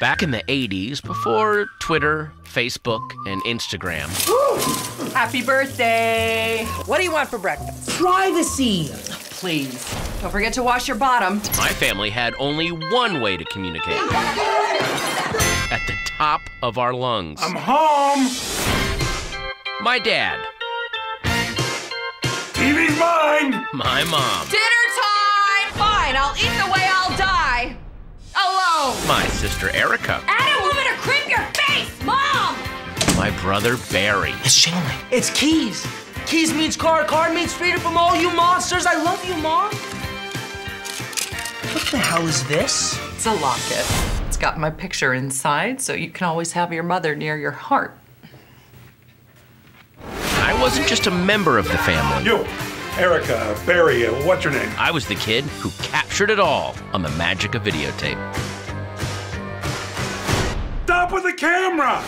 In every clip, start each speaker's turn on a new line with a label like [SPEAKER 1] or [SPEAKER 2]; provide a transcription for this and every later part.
[SPEAKER 1] Back in the 80s, before Twitter, Facebook, and Instagram,
[SPEAKER 2] Happy birthday! What do you want for breakfast?
[SPEAKER 3] Privacy.
[SPEAKER 2] Please. Don't forget to wash your bottom.
[SPEAKER 1] my family had only one way to communicate at the top of our lungs.
[SPEAKER 4] I'm home.
[SPEAKER 1] My dad,
[SPEAKER 4] TV's mine.
[SPEAKER 1] my mom,
[SPEAKER 2] Dinner
[SPEAKER 1] my sister Erica,
[SPEAKER 2] Adam, woman to creep your face! Mom!
[SPEAKER 1] my brother Barry,
[SPEAKER 3] It's Shanley. It's keys. Keys means car. Car means freedom from all you monsters. I love you, Mom. What the hell is this?
[SPEAKER 2] It's a locket. It's got my picture inside, so you can always have your mother near your heart.
[SPEAKER 1] I wasn't just a member of the family.
[SPEAKER 4] You, Erica, Barry, uh, what's your name?
[SPEAKER 1] I was the kid who captured it all on the magic of videotape.
[SPEAKER 4] Stop with the camera.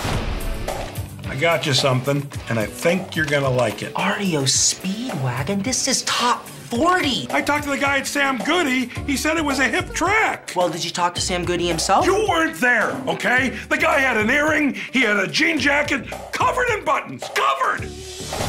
[SPEAKER 4] I got you something, and I think you're gonna like it.
[SPEAKER 3] REO Speedwagon. This is top 40.
[SPEAKER 4] I talked to the guy at Sam Goody. He said it was a hip track.
[SPEAKER 3] Well, did you talk to Sam Goody himself?
[SPEAKER 4] You weren't there, okay? The guy had an earring, he had a jean jacket, covered in buttons, covered!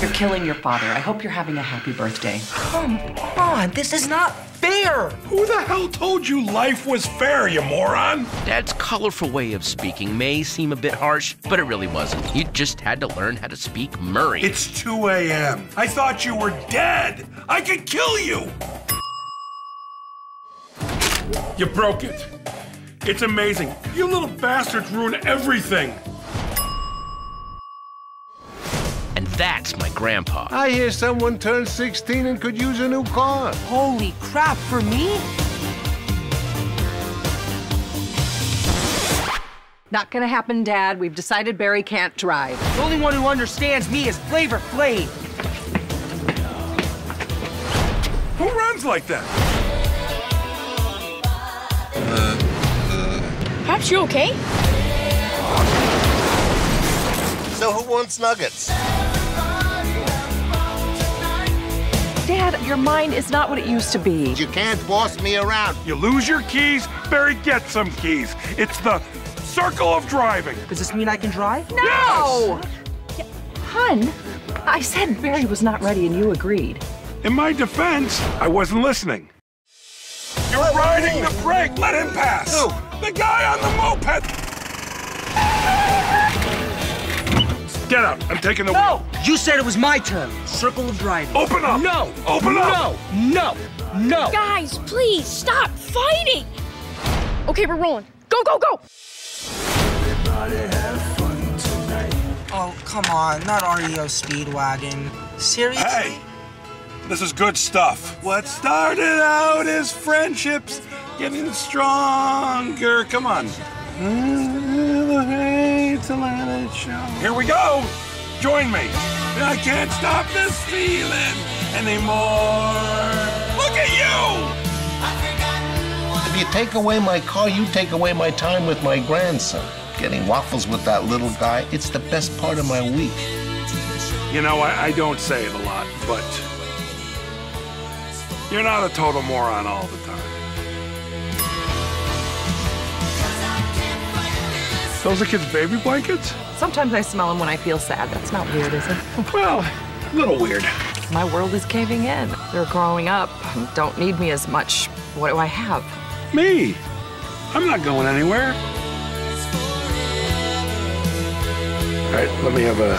[SPEAKER 2] You're killing your father. I hope you're having a happy birthday.
[SPEAKER 3] Come on. This is not fair.
[SPEAKER 4] Who the hell told you life was fair, you moron?
[SPEAKER 1] Dad's colorful way of speaking may seem a bit harsh, but it really wasn't. You just had to learn how to speak Murray.
[SPEAKER 4] It's 2 a.m. I thought you were dead. I could kill you. You broke it. It's amazing. You little bastards ruin everything.
[SPEAKER 1] That's my grandpa.
[SPEAKER 5] I hear someone turned 16 and could use a new car.
[SPEAKER 3] Holy crap, for me?
[SPEAKER 6] Not gonna happen, Dad. We've decided Barry can't drive.
[SPEAKER 3] The only one who understands me is Flavor Flav.
[SPEAKER 4] Who runs like that?
[SPEAKER 7] Perhaps you're okay?
[SPEAKER 5] So who wants nuggets?
[SPEAKER 6] Dad, your mind is not what it used to be.
[SPEAKER 5] You can't boss me around.
[SPEAKER 4] You lose your keys, Barry gets some keys. It's the circle of driving.
[SPEAKER 3] Does this mean I can drive?
[SPEAKER 6] No! Yeah, Hun, I said Barry was not ready and you agreed.
[SPEAKER 4] In my defense, I wasn't listening. You're riding the brake. Let him pass.
[SPEAKER 5] Who?
[SPEAKER 4] The guy on the moped. Get out. I'm taking the
[SPEAKER 3] No!
[SPEAKER 4] wheel.
[SPEAKER 3] You said it was my turn. Circle of driving.
[SPEAKER 4] Open up.
[SPEAKER 3] No!
[SPEAKER 4] Open up.
[SPEAKER 3] No! No! No!
[SPEAKER 7] Guys, please stop fighting! Okay, we're rolling. Go, go, go!
[SPEAKER 3] Oh, come on. Not REO Speedwagon. Seriously?
[SPEAKER 4] Hey, this is good stuff. What started out as friendships getting stronger. Come on. Here we go. Join me. I can't stop this feeling anymore. Look at you.
[SPEAKER 5] If you take away my car, you take away my time with my grandson. Getting waffles with that little guy, it's the best part of my week.
[SPEAKER 4] You know, I, I don't say it a lot, but you're not a total moron all the time. Those are kids' baby blankets?
[SPEAKER 6] Sometimes I smell them when I feel sad. That's not weird, is it?
[SPEAKER 4] Well, a little weird.
[SPEAKER 6] My world is caving in. They're growing up and don't need me as much. What do I have?
[SPEAKER 4] Me? I'm not going anywhere. All right, let me have a,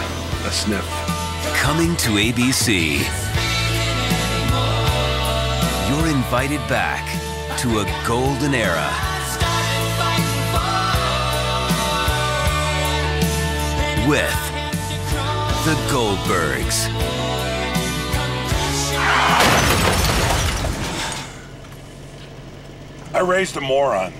[SPEAKER 4] a sniff.
[SPEAKER 8] Coming to ABC. You're invited back to a golden era. With the Goldbergs.
[SPEAKER 4] I raised a moron.